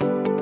you